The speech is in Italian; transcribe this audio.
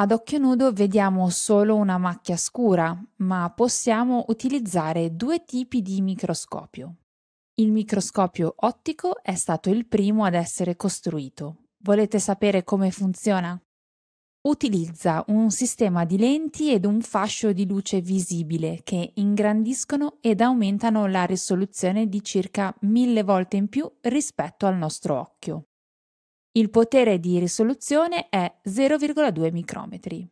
Ad occhio nudo vediamo solo una macchia scura, ma possiamo utilizzare due tipi di microscopio. Il microscopio ottico è stato il primo ad essere costruito. Volete sapere come funziona? Utilizza un sistema di lenti ed un fascio di luce visibile che ingrandiscono ed aumentano la risoluzione di circa mille volte in più rispetto al nostro occhio. Il potere di risoluzione è 0,2 micrometri.